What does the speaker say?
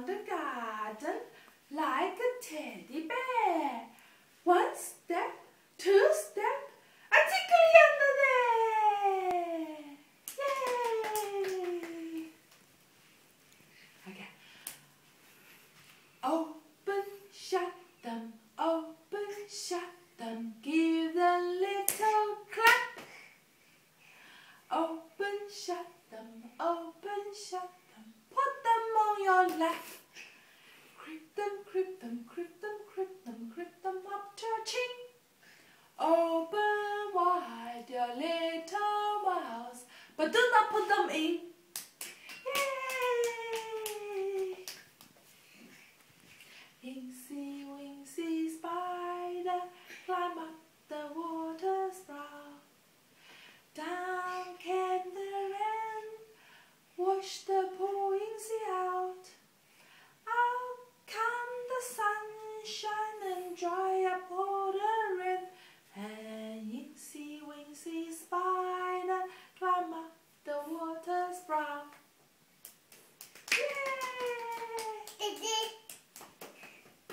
around the garden like a teddy bear. One step, two step, and tickly under there. Yay! Okay. Open, shut them, open, shut them. Give the little clap. Open, shut them, open, shut Crip them, crip them, them, them up to ching. Open wide your little mouths, but do not put them in. Yay! Easy. dry up water